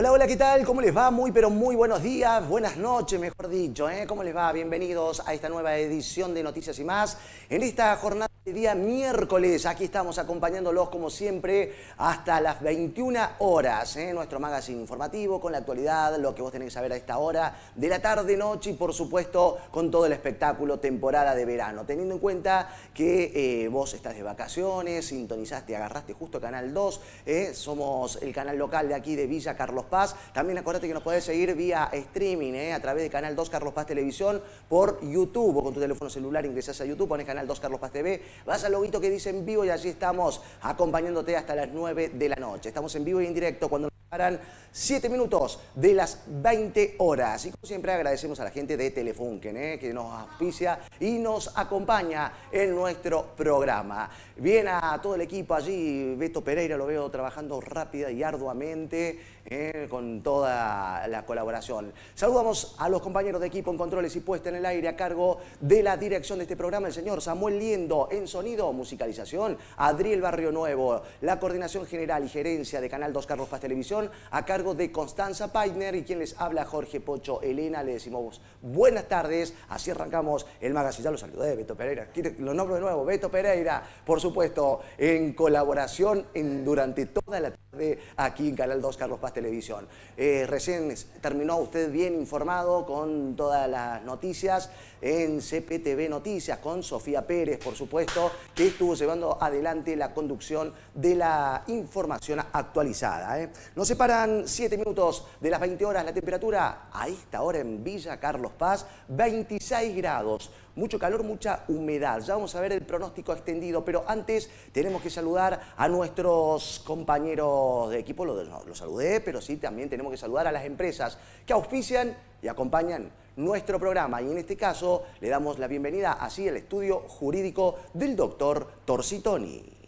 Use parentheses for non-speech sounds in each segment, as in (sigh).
Hola, hola, ¿qué tal? ¿Cómo les va? Muy, pero muy buenos días, buenas noches, mejor dicho. ¿eh? ¿Cómo les va? Bienvenidos a esta nueva edición de Noticias y más. En esta jornada de día miércoles, aquí estamos acompañándolos como siempre hasta las 21 horas. ¿eh? Nuestro magazine informativo con la actualidad, lo que vos tenés que saber a esta hora de la tarde, noche y por supuesto con todo el espectáculo temporada de verano. Teniendo en cuenta que eh, vos estás de vacaciones, sintonizaste, agarraste justo Canal 2, ¿eh? somos el canal local de aquí de Villa Carlos Paz. También acuérdate que nos podés seguir vía streaming, a través de Canal 2 Carlos Paz Televisión por YouTube. O con tu teléfono celular ingresas a YouTube, pones Canal 2 Carlos Paz TV, vas al loguito que dice en vivo y allí estamos acompañándote hasta las 9 de la noche. Estamos en vivo y en directo cuando nos paran 7 minutos de las 20 horas. Y como siempre agradecemos a la gente de Telefunken, ¿eh? que nos auspicia y nos acompaña en nuestro programa. Bien a todo el equipo allí, Beto Pereira lo veo trabajando rápida y arduamente eh, con toda la colaboración. Saludamos a los compañeros de equipo en controles y puesta en el aire a cargo de la dirección de este programa, el señor Samuel Liendo, en sonido, musicalización, Adriel Barrio Nuevo, la coordinación general y gerencia de Canal 2 Carlos Paz Televisión, a cargo de Constanza Paitner y quien les habla Jorge Pocho Elena, le decimos buenas tardes, así arrancamos el magazine, ya lo saludé, Beto Pereira, lo nombro de nuevo, Beto Pereira, por supuesto, en colaboración en, durante toda la tarde aquí en Canal 2 Carlos Paz Televisión. Eh, recién terminó usted bien informado con todas las noticias en CPTV Noticias con Sofía Pérez, por supuesto, que estuvo llevando adelante la conducción de la información actualizada. ¿eh? Nos separan 7 minutos de las 20 horas la temperatura a esta hora en Villa Carlos Paz, 26 grados mucho calor, mucha humedad. Ya vamos a ver el pronóstico extendido, pero antes tenemos que saludar a nuestros compañeros de equipo, los lo saludé, pero sí también tenemos que saludar a las empresas que auspician y acompañan nuestro programa. Y en este caso le damos la bienvenida así al estudio jurídico del doctor Torsitoni.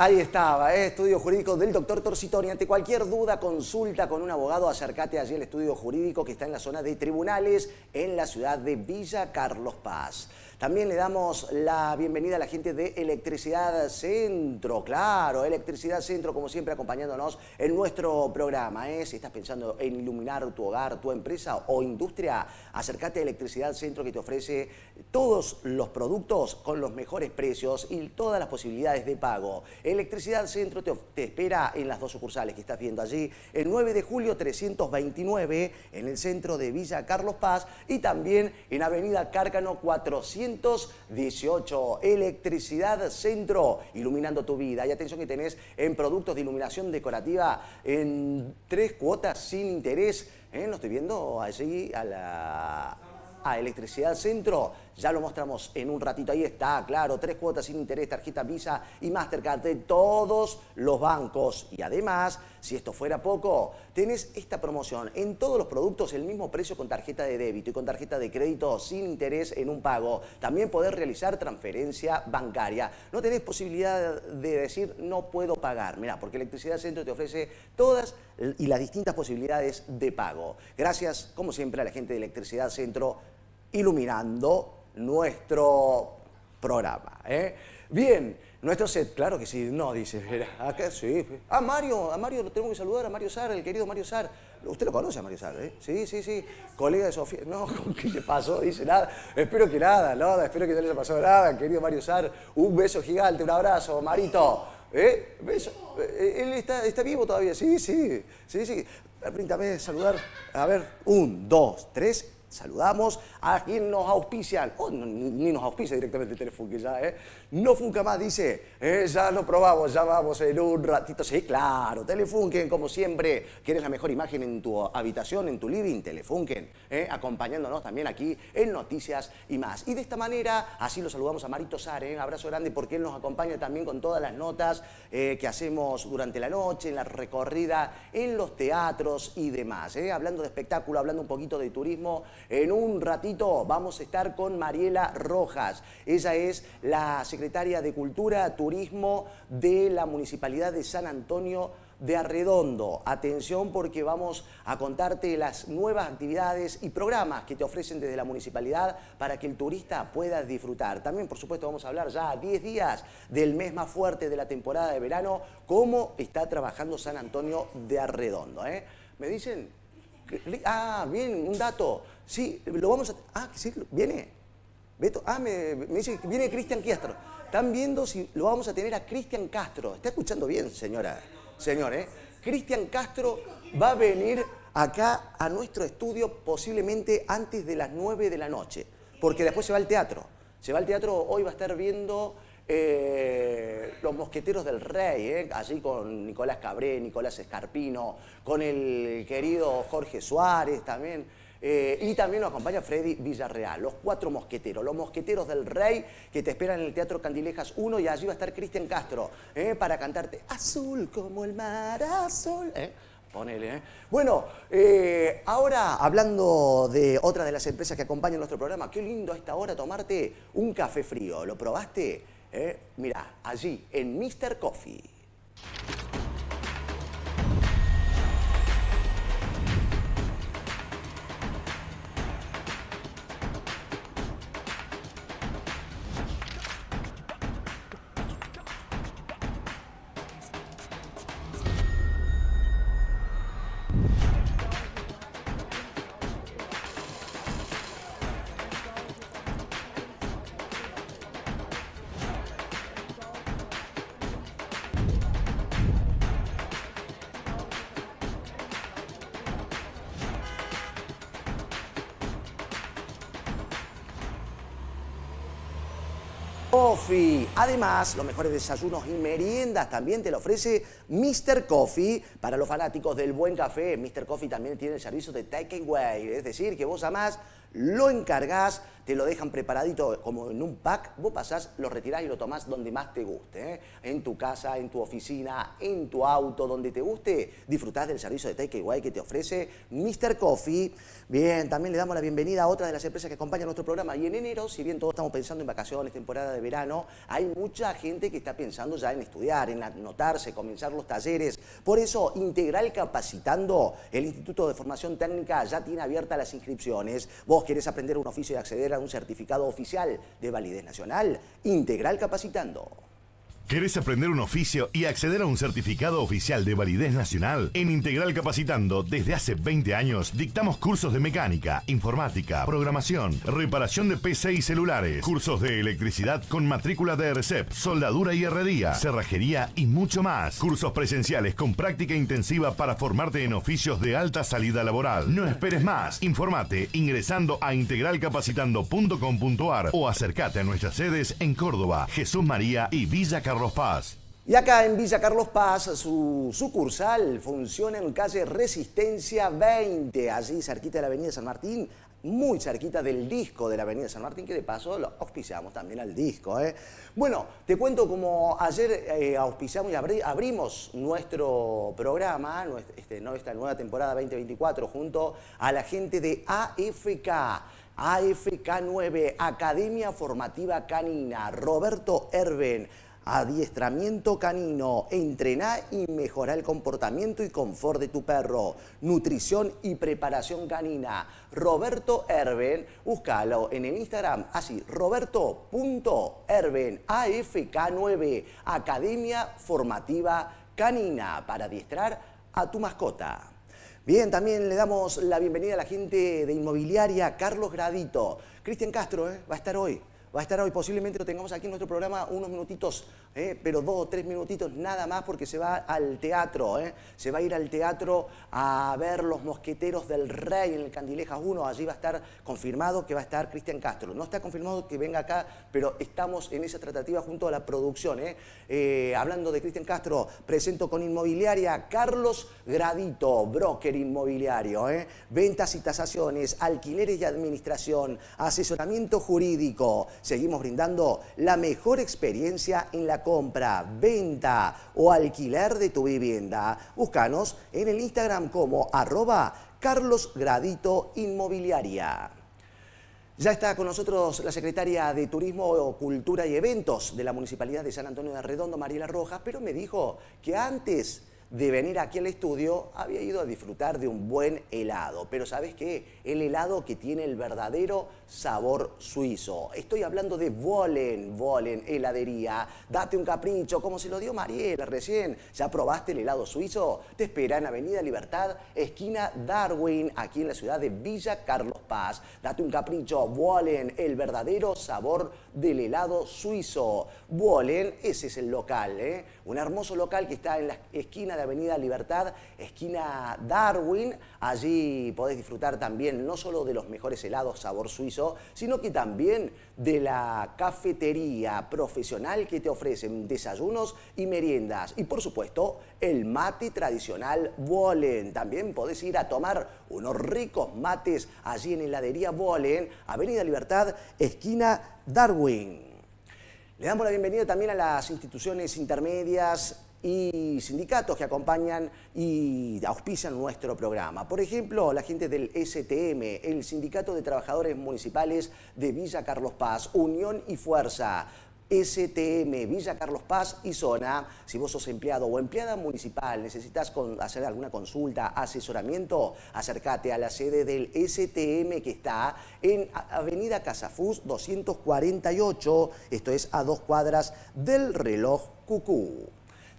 Ahí estaba, ¿eh? estudio jurídico del doctor Torsitoni. Ante cualquier duda, consulta con un abogado, acércate allí al estudio jurídico que está en la zona de tribunales en la ciudad de Villa Carlos Paz. También le damos la bienvenida a la gente de Electricidad Centro, claro, Electricidad Centro, como siempre, acompañándonos en nuestro programa. ¿eh? Si estás pensando en iluminar tu hogar, tu empresa o industria, acércate a Electricidad Centro que te ofrece todos los productos con los mejores precios y todas las posibilidades de pago. Electricidad Centro te, te espera en las dos sucursales que estás viendo allí, el 9 de julio 329 en el centro de Villa Carlos Paz y también en Avenida Cárcano 400 18 Electricidad Centro, iluminando tu vida. Y atención que tenés en productos de iluminación decorativa en tres cuotas sin interés. ¿Eh? Lo estoy viendo allí a la a Electricidad Centro. Ya lo mostramos en un ratito. Ahí está, claro, tres cuotas sin interés, tarjeta Visa y Mastercard de todos los bancos. Y además, si esto fuera poco, tenés esta promoción. En todos los productos el mismo precio con tarjeta de débito y con tarjeta de crédito sin interés en un pago. También podés realizar transferencia bancaria. No tenés posibilidad de decir no puedo pagar. Mira, porque Electricidad Centro te ofrece todas y las distintas posibilidades de pago. Gracias, como siempre, a la gente de Electricidad Centro iluminando nuestro programa. ¿eh? Bien, nuestro set, claro que sí, no, dice, acá sí. Ah, Mario, a Mario lo tenemos que saludar, a Mario Sar, el querido Mario Sar. Usted lo conoce a Mario Sar, ¿eh? Sí, sí, sí, colega de Sofía. No, (laughs) ¿qué le pasó? Dice nada. Espero que nada, nada, espero que no le haya pasado nada, querido Mario Sar. Un beso gigante, un abrazo, Marito. ¿Eh? ¿Beso? Eh, ¿Él está, está vivo todavía? Sí, sí, sí, sí. Permítame saludar. A ver, un, dos, tres saludamos a quien nos auspician, o ni, nos auspicia directamente Telefunken ya, ¿eh? No Funca más, dice, eh, ya lo probamos, ya vamos en un ratito. Sí, claro, Telefunken, como siempre, quieres la mejor imagen en tu habitación, en tu living, Telefunken, ¿eh? acompañándonos también aquí en Noticias y más. Y de esta manera, así lo saludamos a Marito Sare, ¿eh? abrazo grande porque él nos acompaña también con todas las notas que hacemos durante la noche, en la recorrida, en los teatros y demás. Hablando de espectáculo, hablando un poquito de turismo, en un ratito vamos a estar con Mariela Rojas. Ella es la secretaria de Cultura, Turismo de la Municipalidad de San Antonio de Arredondo. Atención porque vamos a contarte las nuevas actividades y programas que te ofrecen desde la municipalidad para que el turista pueda disfrutar. También, por supuesto, vamos a hablar ya 10 días del mes más fuerte de la temporada de verano, cómo está trabajando San Antonio de Arredondo. ¿eh? ¿Me dicen? Ah, bien, un dato. Sí, lo vamos a... Ah, sí, viene. Beto, ah, me, dice que viene Cristian Castro. Están viendo si lo vamos a tener a Cristian Castro. ¿Está escuchando bien, señora? Señor, ¿eh? Cristian Castro va a venir acá a nuestro estudio posiblemente antes de las 9 de la noche, porque después se va al teatro. Se va al teatro, hoy va a estar viendo eh, Los Mosqueteros del Rey, ¿eh? allí con Nicolás Cabré, Nicolás Escarpino, con el querido Jorge Suárez también. Eh, y también nos acompaña Freddy Villarreal, los cuatro mosqueteros, los mosqueteros del rey que te esperan en el Teatro Candilejas 1 y allí va a estar Cristian Castro eh, para cantarte Azul como el mar azul. ¿eh? Ponele, ¿eh? Bueno, ahora hablando de otra de las empresas que acompañan nuestro programa, qué lindo a esta hora tomarte un café frío. ¿Lo probaste? Mira, allí en Mr. Coffee. Además, los mejores desayunos y meriendas también te lo ofrece Mr. Coffee. Para los fanáticos del buen café, Mr. Coffee también tiene el servicio de take away. Es decir, que vos además lo encargás te lo dejan preparadito como en un pack, vos pasás, lo retirás y lo tomás donde más te guste, ¿eh? en tu casa, en tu oficina, en tu auto, donde te guste, disfrutás del servicio de takeaway que te ofrece Mr. Coffee. Bien, también le damos la bienvenida a otra de las empresas que acompañan nuestro programa y en enero, si bien todos estamos pensando en vacaciones, temporada de verano, hay mucha gente que está pensando ya en estudiar, en anotarse, comenzar los talleres. Por eso, Integral Capacitando, el Instituto de Formación Técnica ya tiene abiertas las inscripciones. Vos querés aprender un oficio y acceder a un certificado oficial de validez nacional, Integral Capacitando. ¿Querés aprender un oficio y acceder a un certificado oficial de validez nacional? En Integral Capacitando, desde hace 20 años, dictamos cursos de mecánica, informática, programación, reparación de PC y celulares, cursos de electricidad con matrícula de RCEP, soldadura y herrería, cerrajería y mucho más. Cursos presenciales con práctica intensiva para formarte en oficios de alta salida laboral. No esperes más. Informate ingresando a integralcapacitando.com.ar o acércate a nuestras sedes en Córdoba, Jesús María y Villa Carlos Paz. Y acá en Villa Carlos Paz, su sucursal funciona en calle Resistencia 20, allí cerquita de la Avenida San Martín, muy cerquita del disco de la Avenida San Martín, que de paso lo auspiciamos también al disco. ¿eh? Bueno, te cuento como ayer eh, auspiciamos y abrimos nuestro programa, este, esta nueva temporada 2024, junto a la gente de AFK. AFK 9, Academia Formativa Canina, Roberto Erben, Adiestramiento canino. Entrenar y mejorar el comportamiento y confort de tu perro. Nutrición y preparación canina. Roberto Erben, búscalo en el Instagram, así, roberto.erben, AFK9, Academia Formativa Canina, para adiestrar a tu mascota. Bien, también le damos la bienvenida a la gente de Inmobiliaria Carlos Gradito. Cristian Castro ¿eh? va a estar hoy va a estar hoy, posiblemente lo tengamos aquí en nuestro programa unos minutitos, ¿eh? pero dos o tres minutitos nada más porque se va al teatro, ¿eh? se va a ir al teatro a ver Los Mosqueteros del Rey en el Candilejas 1, allí va a estar confirmado que va a estar Cristian Castro. No está confirmado que venga acá, pero estamos en esa tratativa junto a la producción. ¿eh? hablando de Cristian Castro, presento con Inmobiliaria Carlos Gradito, broker inmobiliario, ventas y tasaciones, alquileres y administración, asesoramiento jurídico, seguimos brindando la mejor experiencia en la compra, venta o alquiler de tu vivienda. Búscanos en el Instagram como arroba Carlos Gradito Inmobiliaria. Ya está con nosotros la secretaria de Turismo, Cultura y Eventos de la Municipalidad de San Antonio de Redondo, Mariela Rojas, pero me dijo que antes de venir aquí al estudio, había ido a disfrutar de un buen helado. Pero ¿sabes qué? El helado que tiene el verdadero sabor suizo. Estoy hablando de Volen, Volen, heladería. Date un capricho, como se lo dio Mariela recién. ¿Ya probaste el helado suizo? Te espera en Avenida Libertad, esquina Darwin, aquí en la ciudad de Villa Carlos Paz. Date un capricho, Volen, el verdadero sabor del helado suizo. Volen, ese es el local, ¿eh? Un hermoso local que está en la esquina de Avenida Libertad, esquina Darwin. Allí podés disfrutar también no solo de los mejores helados sabor suizo, sino que también de la cafetería profesional que te ofrecen desayunos y meriendas. Y por supuesto, el mate tradicional Volen. También podés ir a tomar unos ricos mates allí en heladería Volen, Avenida Libertad, esquina Darwin. Le damos la bienvenida también a las instituciones intermedias y sindicatos que acompañan y auspician nuestro programa. Por ejemplo, la gente del STM, el Sindicato de Trabajadores Municipales de Villa Carlos Paz, Unión y Fuerza. STM, Villa Carlos Paz y Zona. Si vos sos empleado o empleada municipal, necesitas hacer alguna consulta, asesoramiento, acércate a la sede del STM que está en Avenida Casafús 248, esto es a dos cuadras del reloj Cucú.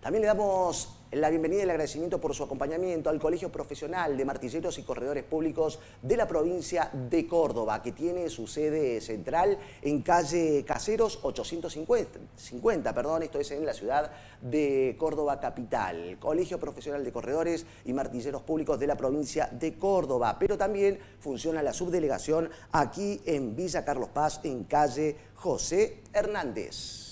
También le damos la bienvenida y el agradecimiento por su acompañamiento al Colegio Profesional de Martilleros y Corredores Públicos de la provincia de Córdoba, que tiene su sede central en calle Caseros 850, perdón, esto es en la ciudad de Córdoba capital. Colegio Profesional de Corredores y Martilleros Públicos de la provincia de Córdoba, pero también funciona la subdelegación aquí en Villa Carlos Paz, en calle José Hernández.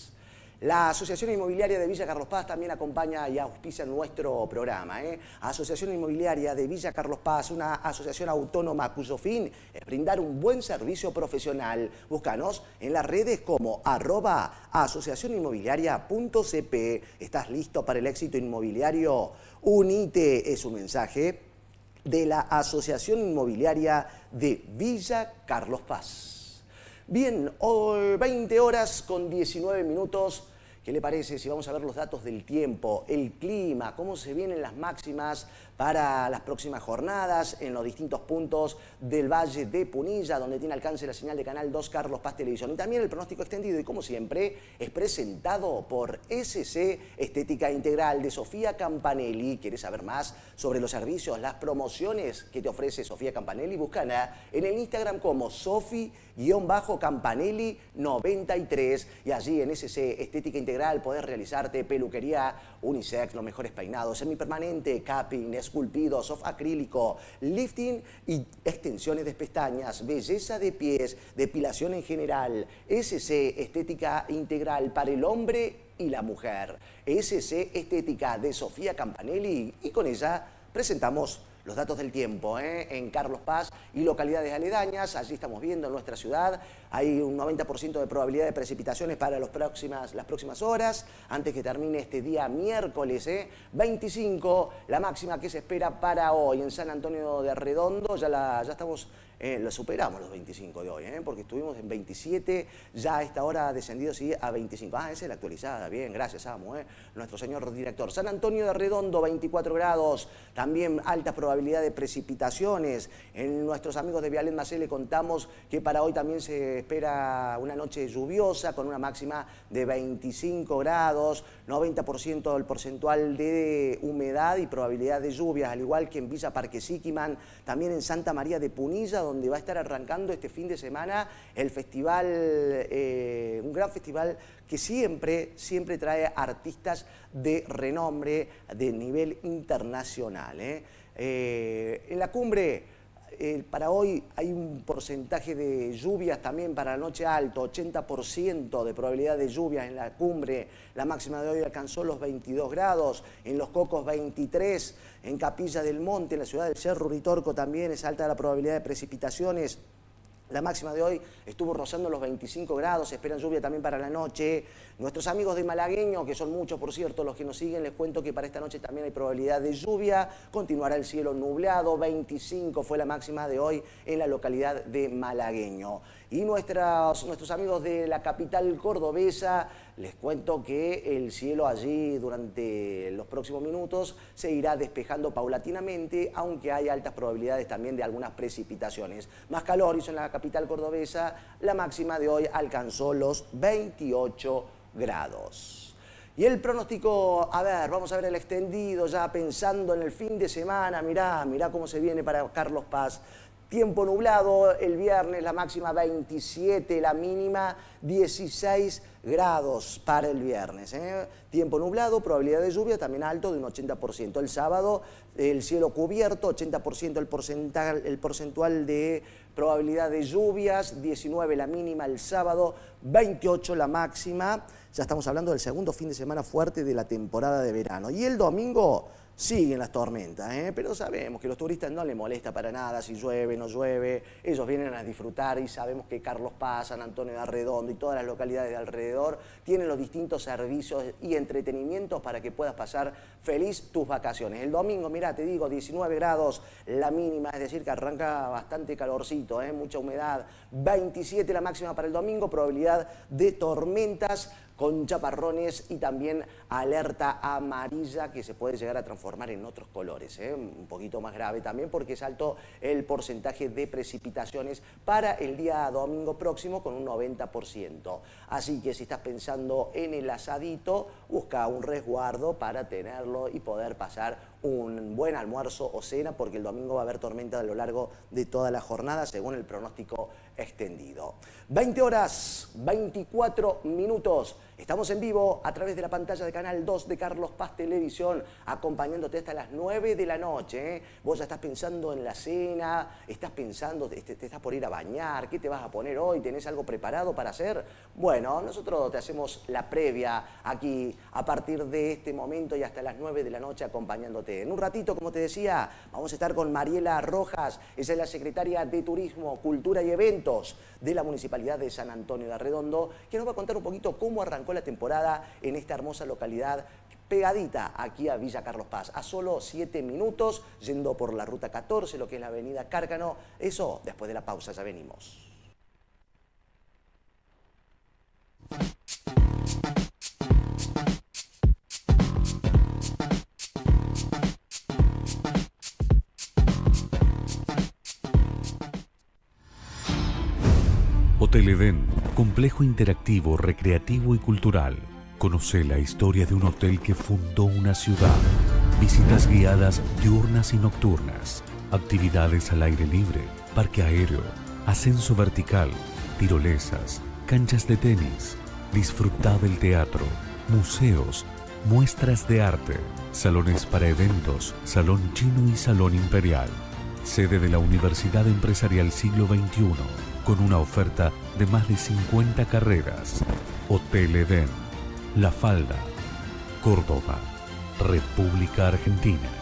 La Asociación Inmobiliaria de Villa Carlos Paz también acompaña y auspicia nuestro programa. ¿eh? Asociación Inmobiliaria de Villa Carlos Paz, una asociación autónoma cuyo fin es brindar un buen servicio profesional. Búscanos en las redes como arroba asociacioninmobiliaria.cp. ¿Estás listo para el éxito inmobiliario? Unite es un mensaje de la Asociación Inmobiliaria de Villa Carlos Paz. Bien, 20 horas con 19 minutos. ¿Qué le parece si vamos a ver los datos del tiempo, el clima, cómo se vienen las máximas para las próximas jornadas en los distintos puntos del Valle de Punilla, donde tiene alcance la señal de Canal 2 Carlos Paz Televisión. Y también el pronóstico extendido y como siempre es presentado por SC Estética Integral de Sofía Campanelli. ¿Quieres saber más sobre los servicios, las promociones que te ofrece Sofía Campanelli? Búscala en el Instagram como Sofi-Campanelli93 y allí en SC Estética Integral podés realizarte peluquería unisex, los mejores peinados, semipermanente, capping, esculpido, soft acrílico, lifting y extensiones de pestañas, belleza de pies, depilación en general, SC Estética Integral para el hombre y la mujer, SC Estética de Sofía Campanelli y con ella presentamos los datos del tiempo ¿eh? en Carlos Paz y localidades aledañas. Allí estamos viendo en nuestra ciudad, hay un 90% de probabilidad de precipitaciones para los próximas, las próximas horas, antes que termine este día miércoles. ¿eh? 25, la máxima que se espera para hoy en San Antonio de Redondo, ya, la, ya estamos eh, lo superamos los 25 de hoy, ¿eh? porque estuvimos en 27, ya a esta hora ha descendido a 25. Ah, esa es la actualizada, bien, gracias Amo, ¿eh? nuestro señor director. San Antonio de Redondo, 24 grados, también alta probabilidad de precipitaciones. En nuestros amigos de Vialet Macé le contamos que para hoy también se espera una noche lluviosa con una máxima de 25 grados, 90% del porcentual de humedad y probabilidad de lluvias, al igual que en Villa Parque Siquiman, también en Santa María de Punilla, donde va a estar arrancando este fin de semana el festival, eh, un gran festival que siempre, siempre trae artistas de renombre de nivel internacional. ¿eh? Eh, en la cumbre para hoy hay un porcentaje de lluvias también para la noche alto, 80% de probabilidad de lluvias en la cumbre. La máxima de hoy alcanzó los 22 grados, en Los Cocos 23, en Capilla del Monte, en la ciudad del Cerro Ritorco también es alta la probabilidad de precipitaciones. La máxima de hoy estuvo rozando los 25 grados, esperan lluvia también para la noche. Nuestros amigos de Malagueño, que son muchos por cierto los que nos siguen, les cuento que para esta noche también hay probabilidad de lluvia. Continuará el cielo nublado, 25 fue la máxima de hoy en la localidad de Malagueño. Y nuestros, nuestros amigos de la capital cordobesa, les cuento que el cielo allí durante los próximos minutos se irá despejando paulatinamente, aunque hay altas probabilidades también de algunas precipitaciones. Más calor hizo en la capital cordobesa, la máxima de hoy alcanzó los 28 grados. Y el pronóstico, a ver, vamos a ver el extendido, ya pensando en el fin de semana, mirá, mirá cómo se viene para Carlos Paz. Tiempo nublado el viernes, la máxima 27, la mínima 16 grados para el viernes. ¿eh? Tiempo nublado, probabilidad de lluvia también alto de un 80%. El sábado el cielo cubierto, 80% el porcentual, el porcentual de probabilidad de lluvias, 19 la mínima el sábado, 28 la máxima. Ya estamos hablando del segundo fin de semana fuerte de la temporada de verano. Y el domingo siguen las tormentas, ¿eh? pero sabemos que los turistas no les molesta para nada si llueve, no llueve, ellos vienen a disfrutar y sabemos que Carlos Paz, San Antonio de Arredondo y todas las localidades de alrededor tienen los distintos servicios y entretenimientos para que puedas pasar feliz tus vacaciones. El domingo, mira, te digo, 19 grados la mínima, es decir, que arranca bastante calorcito, ¿eh? mucha humedad, 27 la máxima para el domingo, probabilidad de tormentas con chaparrones y también alerta amarilla que se puede llegar a transformar en otros colores. ¿eh? Un poquito más grave también porque es alto el porcentaje de precipitaciones para el día domingo próximo con un 90%. Así que si estás pensando en el asadito, busca un resguardo para tenerlo y poder pasar un buen almuerzo o cena porque el domingo va a haber tormenta a lo largo de toda la jornada según el pronóstico extendido. 20 horas, 24 minutos. Estamos en vivo a través de la pantalla de Canal 2 de Carlos Paz Televisión, acompañándote hasta las 9 de la noche. ¿eh? Vos ya estás pensando en la cena, estás pensando, te, estás por ir a bañar, ¿qué te vas a poner hoy? ¿Tenés algo preparado para hacer? Bueno, nosotros te hacemos la previa aquí a partir de este momento y hasta las 9 de la noche acompañándote. En un ratito, como te decía, vamos a estar con Mariela Rojas, ella es la secretaria de Turismo, Cultura y Eventos de la Municipalidad de San Antonio de Arredondo, que nos va a contar un poquito cómo arrancó la temporada en esta hermosa localidad pegadita aquí a Villa Carlos Paz, a solo 7 minutos, yendo por la ruta 14, lo que es la avenida Cárcano. Eso, después de la pausa, ya venimos. Hotel Edén, complejo interactivo, recreativo y cultural. Conoce la historia de un hotel que fundó una ciudad. Visitas guiadas diurnas y nocturnas. Actividades al aire libre, parque aéreo, ascenso vertical, tirolesas, canchas de tenis. Disfruta del teatro, museos, muestras de arte, salones para eventos, salón chino y salón imperial. Sede de la Universidad Empresarial Siglo XXI con una oferta de más de 50 carreras. Hotel Edén, La Falda, Córdoba, República Argentina.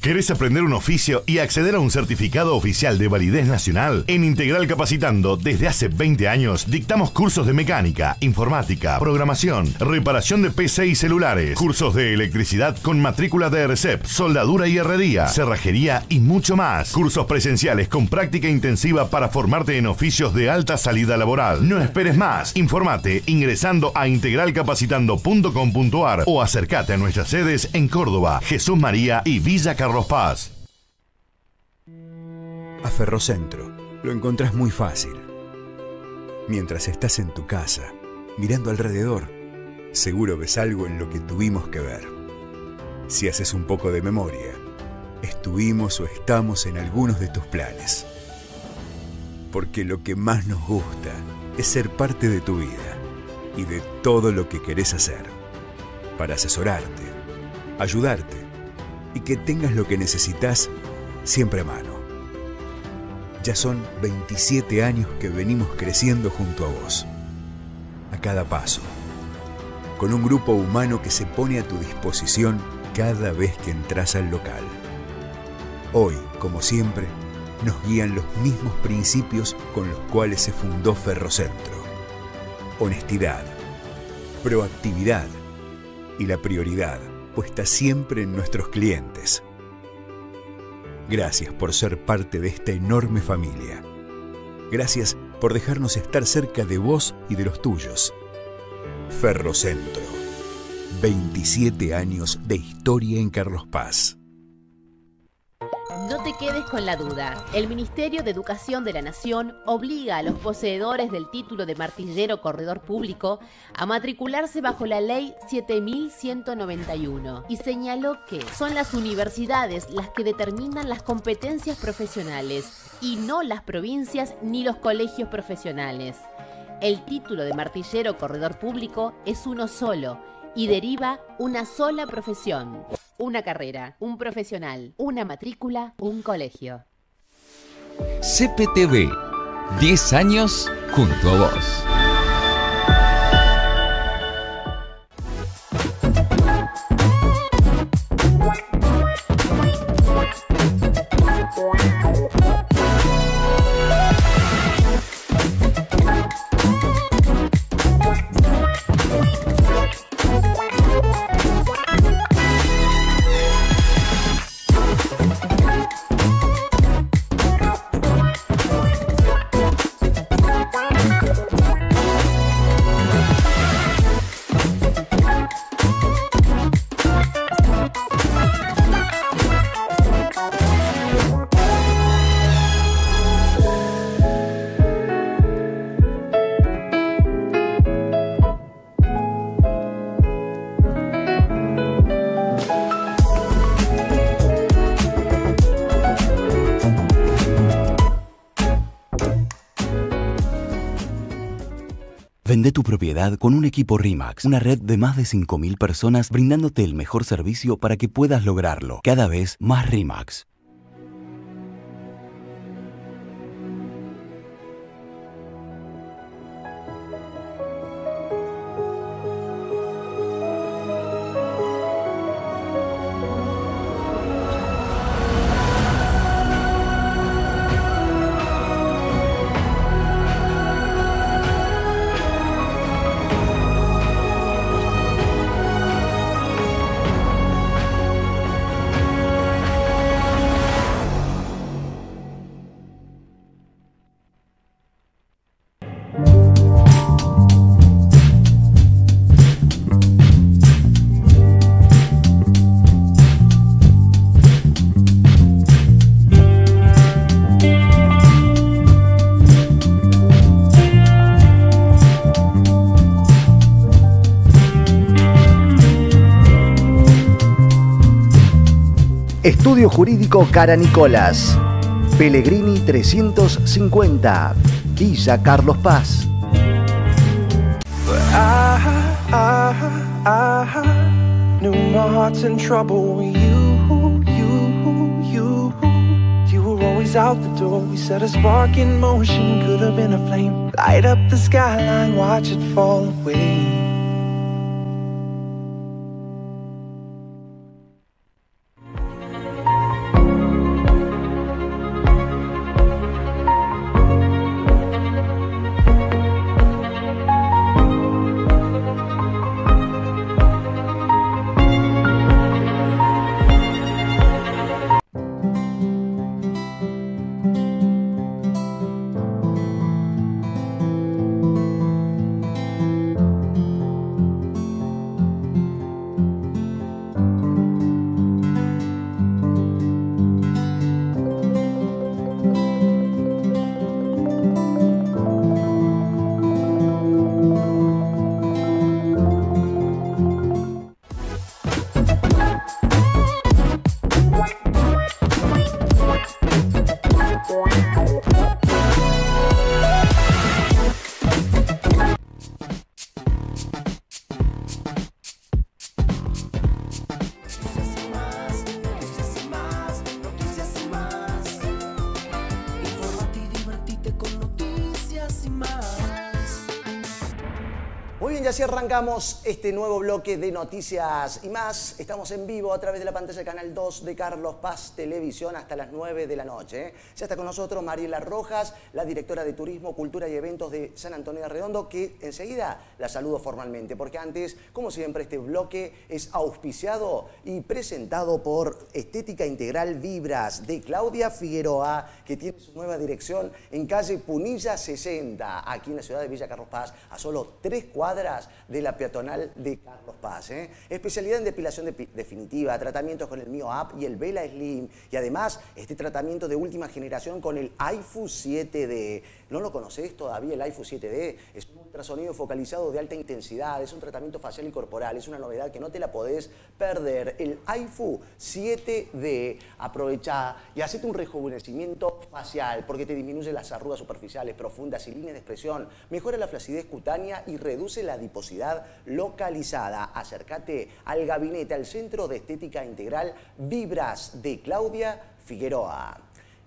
¿Querés aprender un oficio y acceder a un certificado oficial de validez nacional? En Integral Capacitando, desde hace 20 años, dictamos cursos de mecánica, informática, programación, reparación de PC y celulares, cursos de electricidad con matrícula de RCEP, soldadura y herrería, cerrajería y mucho más. Cursos presenciales con práctica intensiva para formarte en oficios de alta salida laboral. No esperes más. Informate ingresando a integralcapacitando.com.ar o acércate a nuestras sedes en Córdoba, Jesús María y Villa Carlos Paz. A Ferrocentro, lo encontrás muy fácil. Mientras estás en tu casa, mirando alrededor, seguro ves algo en lo que tuvimos que ver. Si haces un poco de memoria, estuvimos o estamos en algunos de tus planes. Porque lo que más nos gusta es ser parte de tu vida y de todo lo que querés hacer. Para asesorarte, ayudarte y que tengas lo que necesitas siempre a mano. Ya son 27 años que venimos creciendo junto a vos. A cada paso. Con un grupo humano que se pone a tu disposición cada vez que entras al local. Hoy, como siempre, nos guían los mismos principios con los cuales se fundó Ferrocentro. Honestidad, proactividad y la prioridad puesta siempre en nuestros clientes Gracias por ser parte de esta enorme familia. Gracias por dejarnos estar cerca de vos y de los tuyos. Ferrocentro. 27 años de historia en Carlos Paz. No te quedes con la duda. El Ministerio de Educación de la Nación obliga a los poseedores del título de martillero corredor público a matricularse bajo la Ley 7191 y señaló que son las universidades las que determinan las competencias profesionales y no las provincias ni los colegios profesionales. El título de martillero corredor público es uno solo y deriva una sola profesión una carrera, un profesional, una matrícula, un colegio. CPTV, 10 años junto a vos. Vende tu propiedad con un equipo RIMAX, una red de más de 5.000 personas brindándote el mejor servicio para que puedas lograrlo. Cada vez más RIMAX. Estudio Jurídico Cara Nicolás. Pellegrini 350. Villa Carlos Paz. always out the door. We set a spark in motion, could have been a flame. Light up the skyline, watch it fall away. Arrancamos este nuevo bloque de noticias y más. Estamos en vivo a través de la pantalla del Canal 2 de Carlos Paz Televisión hasta las 9 de la noche. ¿eh? Ya está con nosotros Mariela Rojas, la directora de Turismo, Cultura y Eventos de San Antonio de Redondo, que enseguida la saludo formalmente, porque antes, como siempre, este bloque es auspiciado y presentado por Estética Integral Vibras de Claudia Figueroa, que tiene su nueva dirección en calle Punilla 60, aquí en la ciudad de Villa Carlos Paz, a solo tres cuadras de la peatonal de Carlos Paz. ¿eh? Especialidad en depilación definitiva, tratamientos con el Mio App y el Vela Slim. Y además, este tratamiento de última generación con el iFu 7D. ¿No lo conoces todavía el iFu 7D? Es un ultrasonido focalizado de alta intensidad, es un tratamiento facial y corporal, es una novedad que no te la podés perder. El iFu 7D. Aprovecha y hacete un rejuvenecimiento facial porque te disminuye las arrugas superficiales profundas y líneas de expresión, mejora la flacidez cutánea y reduce la adiposidad localizada. Acércate al gabinete, al Centro de Estética Integral Vibras de Claudia Figueroa.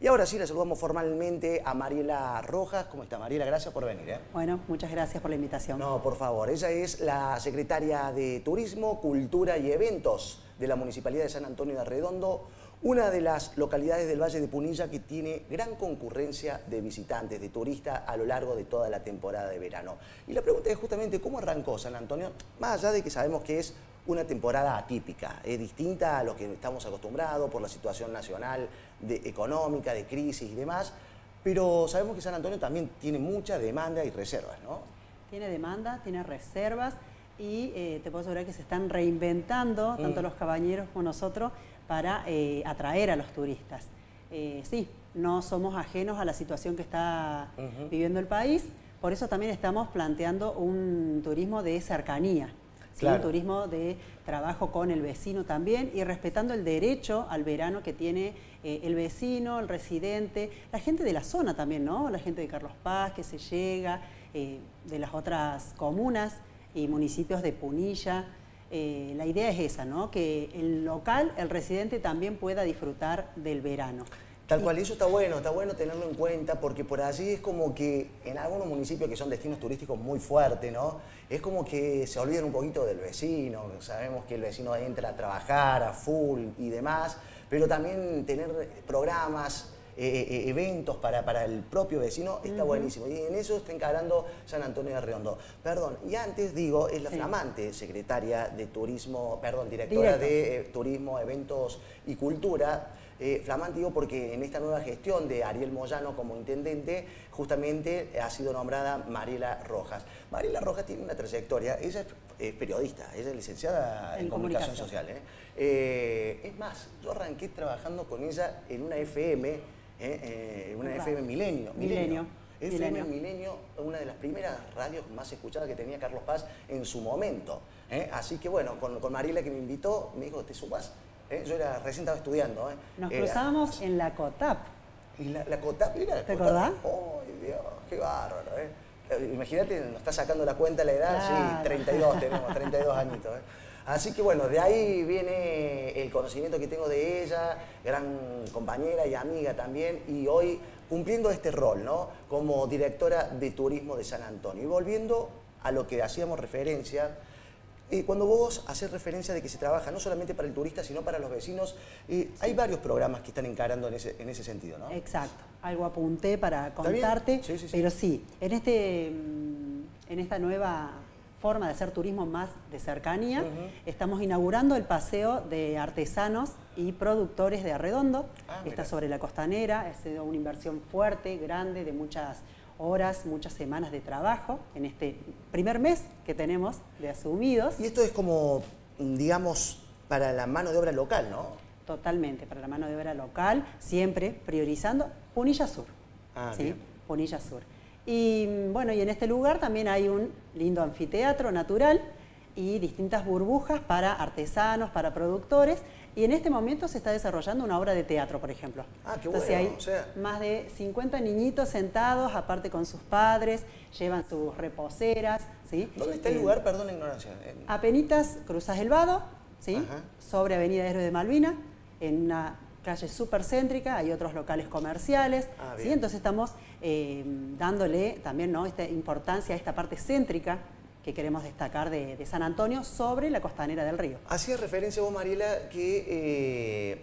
Y ahora sí, le saludamos formalmente a Mariela Rojas. ¿Cómo está Mariela? Gracias por venir. ¿eh? Bueno, muchas gracias por la invitación. No, por favor. Ella es la secretaria de Turismo, Cultura y Eventos de la Municipalidad de San Antonio de Redondo una de las localidades del Valle de Punilla que tiene gran concurrencia de visitantes, de turistas a lo largo de toda la temporada de verano. Y la pregunta es justamente cómo arrancó San Antonio, más allá de que sabemos que es una temporada atípica, es distinta a lo que estamos acostumbrados por la situación nacional, de, económica, de crisis y demás, pero sabemos que San Antonio también tiene mucha demanda y reservas, ¿no? Tiene demanda, tiene reservas y eh, te puedo asegurar que se están reinventando, tanto mm. los cabañeros como nosotros, para eh, atraer a los turistas. Eh, sí, no somos ajenos a la situación que está viviendo el país, por eso también estamos planteando un turismo de cercanía. un turismo de trabajo con el vecino también y respetando el derecho al verano que tiene eh, el vecino, el residente, la gente de la zona también, ¿no? La gente de Carlos Paz que se llega, de las otras comunas y municipios de Punilla, eh, la idea es esa, ¿no? Que el local, el residente también pueda disfrutar del verano. Tal cual, eso está bueno, está bueno tenerlo en cuenta porque por allí es como que en algunos municipios que son destinos turísticos muy fuertes, ¿no? Es como que se olvidan un poquito del vecino, sabemos que el vecino entra a trabajar a full y demás, pero también tener programas eh, eh, eventos para, para, el propio vecino, está buenísimo. Y en eso está encarando San Antonio de Redondo. Perdón, y antes digo, es la flamante secretaria de Turismo, perdón, directora de eh, Turismo, Eventos y Cultura. flamante digo porque en esta nueva gestión de Ariel Moyano como intendente, justamente ha sido nombrada Mariela Rojas. Mariela Rojas tiene una trayectoria, ella es periodista, ella es licenciada en, comunicación, social. es más, yo arranqué trabajando con ella en una FM ¿eh? eh, una FM Milenio. Milenio. FM Milenio. una de las primeras radios más escuchadas que tenía Carlos Paz en su momento. ¿eh? Así que bueno, con, con Mariela que me invitó, me dijo, ¿te subas? Yo era, recién estaba estudiando. Nos cruzábamos en la COTAP. ¿Y la, COTAP? Mira, ¿Te acordás? ¡Ay, Dios! ¡Qué bárbaro! Imagínate, nos está sacando la cuenta la edad, sí, 32 tenemos, 32 añitos. Así que bueno, de ahí viene el conocimiento que tengo de ella, gran compañera y amiga también, y hoy cumpliendo este rol, ¿no? Como directora de turismo de San Antonio. Y volviendo a lo que hacíamos referencia, eh, cuando vos haces referencia de que se trabaja no solamente para el turista, sino para los vecinos, eh, hay varios programas que están encarando en ese, en ese sentido, ¿no? Exacto. Algo apunté para contarte, pero sí, en, este, mm, en esta nueva forma de hacer turismo más de cercanía. Estamos inaugurando el paseo de artesanos y productores de Arredondo. Ah, Está sobre la costanera, es una inversión fuerte, grande, de muchas horas, muchas semanas de trabajo en este primer mes que tenemos de asumidos. Y esto es como, digamos, para la mano de obra local, ¿no? Totalmente, para la mano de obra local, siempre priorizando Punilla Sur. Ah, ¿sí? Punilla Sur. Y bueno, y en este lugar también hay un lindo anfiteatro natural y distintas burbujas para artesanos, para productores. Y en este momento se está desarrollando una obra de teatro, por ejemplo. Ah, qué Entonces hay más de 50 niñitos sentados, aparte con sus padres, llevan sus reposeras. ¿sí? ¿Dónde está el lugar? Perdón la ignorancia. Apenitas cruzas el Vado, ¿sí? sobre Avenida Héroe de Malvina, en una calle súper céntrica, hay otros locales comerciales, ah, ¿sí? entonces estamos eh, dándole también ¿no? esta importancia a esta parte céntrica que queremos destacar de, de San Antonio sobre la costanera del río. Hacía referencia vos, Mariela, que eh,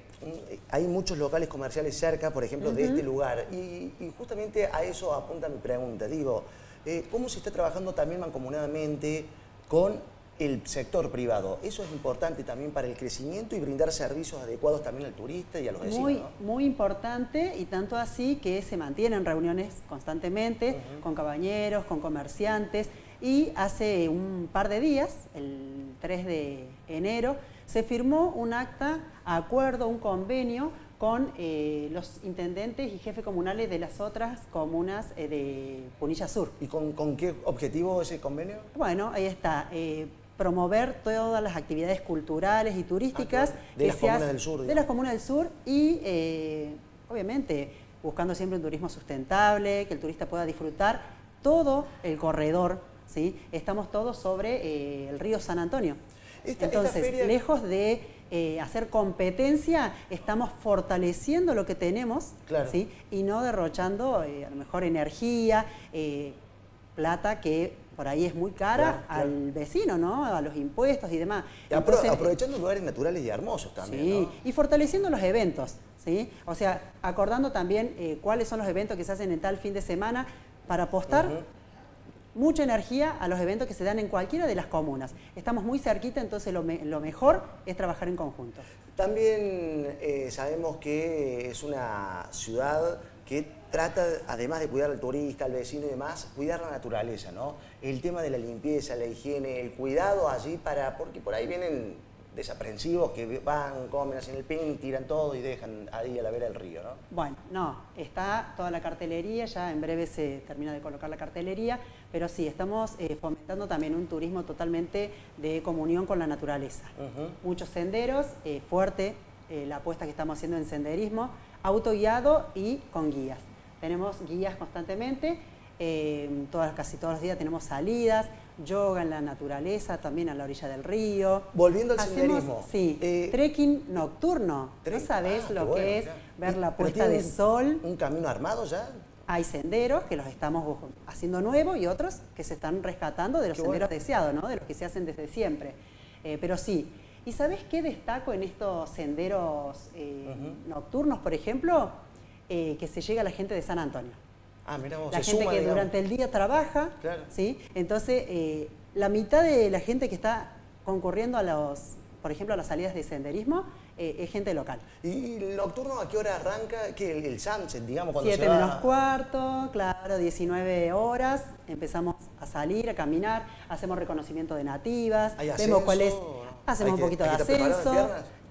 hay muchos locales comerciales cerca, por ejemplo, de este lugar. Y, y justamente a eso apunta mi pregunta. Digo, eh, ¿cómo se está trabajando también mancomunadamente con el sector privado? Eso es importante también para el crecimiento y brindar servicios adecuados también al turista y a los vecinos. Muy, ¿no? muy importante y tanto así que se mantienen reuniones constantemente con cabañeros, con comerciantes y hace un par de días, el 3 de enero, se firmó un acta, acuerdo, un convenio con eh, los intendentes y jefes comunales de las otras comunas eh, de Punilla Sur. ¿Y con, con qué objetivo ese convenio? Bueno, ahí está. eh, promover todas las actividades culturales y turísticas Ah, claro. De las se comunas hacen- del sur, de digamos. las comunas del sur y eh, obviamente buscando siempre un turismo sustentable, que el turista pueda disfrutar todo el corredor, ¿sí? Estamos todos sobre eh, el río San Antonio. Esta- esta Entonces, feria- lejos de eh, hacer competencia, estamos fortaleciendo lo que tenemos Claro. ¿sí? y no derrochando eh, a lo mejor energía, plata que por ahí es muy cara Claro, claro. al vecino, ¿no? A los impuestos y demás. Y apro- Entonces, aprovechando lugares naturales y hermosos también, Sí, ¿no? y fortaleciendo los eventos, ¿sí? O sea, acordando también eh, cuáles son los eventos que se hacen en tal fin de semana para apostar mucha energía a los eventos que se dan en cualquiera de las comunas. Estamos muy cerquita, entonces lo, me- lo mejor es trabajar en conjunto. También eh, sabemos que es una ciudad que trata, además de cuidar al turista, al vecino y demás, cuidar la naturaleza, ¿no? El tema de la limpieza, la higiene, el cuidado allí para, porque por ahí vienen desaprensivos que van, comen, hacen el pin, tiran todo y dejan ahí a la vera del río, ¿no? Bueno, no, está toda la cartelería, ya en breve se termina de colocar la cartelería, pero sí, estamos eh, fomentando también un turismo totalmente de comunión con la naturaleza. Muchos senderos, eh, fuerte eh, la apuesta que estamos haciendo en senderismo, autoguiado y con guías. Tenemos guías constantemente, eh, todas, casi todos los días tenemos salidas, yoga en la naturaleza, también a la orilla del río. Volviendo al Hacemos, senderismo, Sí, eh, trekking nocturno. Tre- ¿No sabés Ah, lo bueno, que es ver la puesta de sol? ¿Un camino armado ya? Hay senderos que los estamos haciendo nuevos y otros que se están rescatando de los Qué senderos bueno. deseados, ¿no? de los que se hacen desde siempre. Eh, pero sí, ¿y sabes qué destaco en estos senderos eh, nocturnos, por ejemplo? Eh, que se llega a la gente de San Antonio. Ah, mira vos, La se gente suma, que digamos. durante el día trabaja, Claro. ¿sí? Entonces, eh, la mitad de la gente que está concurriendo a los, por ejemplo, a las salidas de senderismo, eh, es gente local. ¿Y el nocturno a qué hora arranca? ¿Qué, el, el sunset, digamos, cuando 7 se va? menos cuarto, claro, 19 horas, empezamos a salir, a caminar, hacemos reconocimiento de nativas, ¿Hay vemos cuál es, hacemos ¿Hay un que- poquito de que ascenso.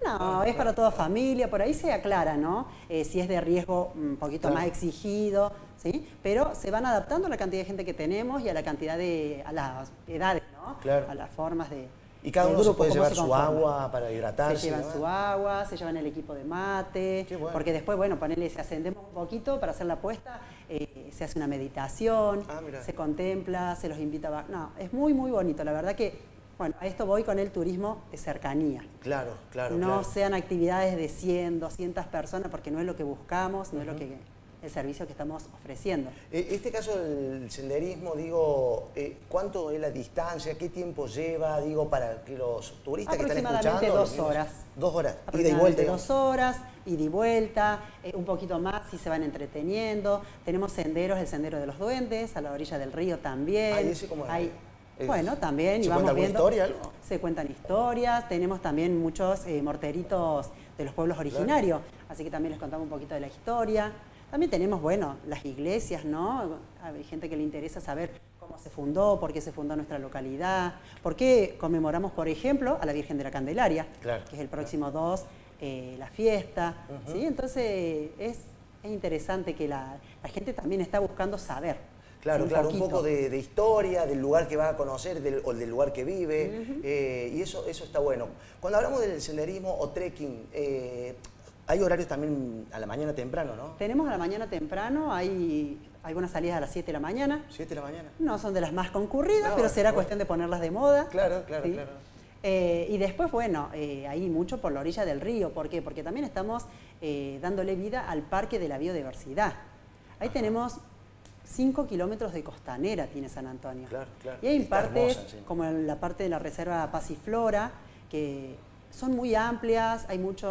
No, es para toda familia, por ahí se aclara, ¿no? Eh, si es de riesgo un poquito Claro. más exigido, ¿sí? Pero se van adaptando a la cantidad de gente que tenemos y a la cantidad de, a las edades, ¿no? Claro. A las formas de... Y cada uno se puede llevar se su agua para hidratarse. Se llevan ¿no? su agua, se llevan el equipo de mate, bueno. porque después, bueno, ponele, si ascendemos un poquito para hacer la apuesta, eh, se hace una meditación, Ah, se contempla, se los invita a... No, es muy, muy bonito. La verdad que, bueno, a esto voy con el turismo de cercanía. Claro, claro, no claro. sean actividades de 100, 200 personas, porque no es lo que buscamos, no es lo que el servicio que estamos ofreciendo. Eh, Este caso del senderismo, digo, eh, ¿cuánto es la distancia? ¿Qué tiempo lleva? Digo, para que los turistas que están Aproximadamente escuchando... dos los mismos- horas. Dos horas, ida y Aproximadamente vuelta. dos horas, ida y vuelta, eh, un poquito más si se van entreteniendo. Tenemos senderos, el sendero de los duendes, a la orilla del río también. Ay, ¿ese cómo es? Hay- Es- bueno, también, y ¿se vamos cuenta viendo. historia, algo? Se cuentan historias, tenemos también muchos eh, morteritos de los pueblos originarios, así que también les contamos un poquito de la historia. También tenemos, bueno, las iglesias, ¿no? Hay gente que le interesa saber cómo se fundó, por qué se fundó nuestra localidad, por qué conmemoramos, por ejemplo, a la Virgen de la Candelaria, Claro, que es el próximo 2, eh, la fiesta. ¿sí? Entonces es, es interesante que la, la gente también está buscando saber. Claro, claro, un poco de, de historia, del lugar que va a conocer del, o del lugar que vive, eh, y eso, eso está bueno. Cuando hablamos del senderismo o trekking, eh, hay horarios también a la mañana temprano, ¿no? Tenemos a la mañana temprano, hay algunas salidas a las 7 de la mañana. 7 de la mañana. No son de las más concurridas, No, pero será cuestión de ponerlas de moda. Claro, claro, ¿sí? claro. Eh, y después, bueno, eh, hay mucho por la orilla del río. ¿Por qué? Porque también estamos eh, dándole vida al Parque de la Biodiversidad. Ahí tenemos 5 kilómetros de costanera tiene San Antonio. Claro, claro. Y hay Está partes, hermosa, sí. como la parte de la reserva Paz y Flora, que son muy amplias, hay mucha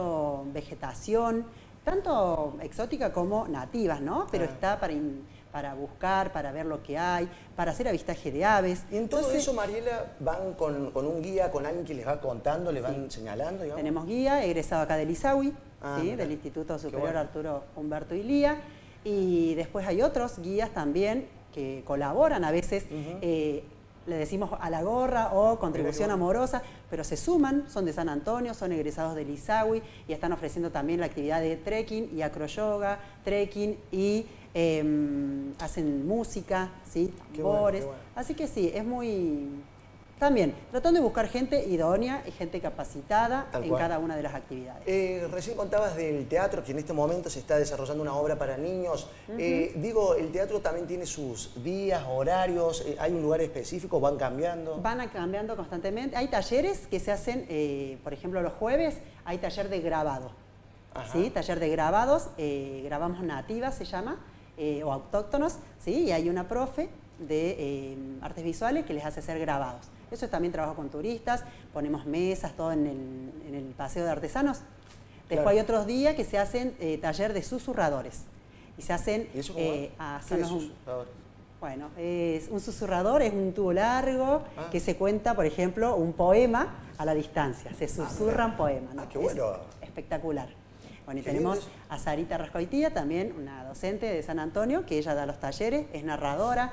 vegetación, tanto exótica como nativas, ¿no? Pero Ah. está para, in- para buscar, para ver lo que hay, para hacer avistaje de aves. Y en todo Entonces, eso, Mariela, van con, con un guía, con alguien que les va contando, les van señalando, digamos. Tenemos guía, egresado acá del ISAWI, Ah, ¿sí? del Instituto Superior bueno. Arturo Humberto Ilía. Y después hay otros guías también que colaboran, a veces eh, le decimos a la gorra o contribución amorosa, pero se suman, son de San Antonio, son egresados del ISAWI y están ofreciendo también la actividad de trekking y acroyoga, trekking y em, hacen música, ¿sí? Bueno, bueno. Así que sí, es muy... También, tratando de buscar gente idónea y gente capacitada Tal en cual. cada una de las actividades. Eh, recién contabas del teatro, que en este momento se está desarrollando una obra para niños. Eh, digo, el teatro también tiene sus días, horarios, eh, hay un lugar específico, van cambiando. Van cambiando constantemente. Hay talleres que se hacen, por ejemplo, los jueves hay taller de grabado. Ajá. ¿sí? Taller de grabados, grabamos nativas se llama, o autóctonos, ¿sí? y hay una profe de artes visuales que les hace hacer grabados. Eso es también trabajo con turistas, ponemos mesas, todo en el, en el paseo de artesanos. Después Claro. hay otros días que se hacen eh, taller de susurradores. Y se hacen... ¿Y eso cómo eh, a ¿Qué es un- bueno, es un susurrador, es un tubo largo Ah. que se cuenta, por ejemplo, un poema a la distancia. Se susurran poemas. ¿no? Ah, qué Es bueno. espectacular. Bueno, y tenemos a Sarita Rascoitía, también una docente de San Antonio, que ella da los talleres, es narradora.